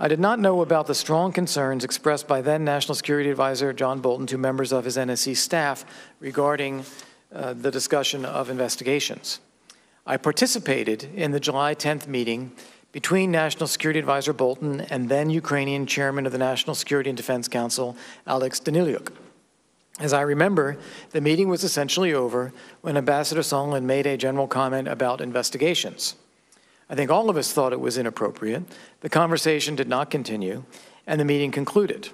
I did not know about the strong concerns expressed by then National Security Advisor John Bolton to members of his NSC staff regarding uh, the discussion of investigations. I participated in the July 10th meeting between National Security Advisor Bolton and then Ukrainian Chairman of the National Security and Defense Council, Alex Danylyuk. As I remember, the meeting was essentially over when Ambassador Sondland made a general comment about investigations. I think all of us thought it was inappropriate. The conversation did not continue, and the meeting concluded.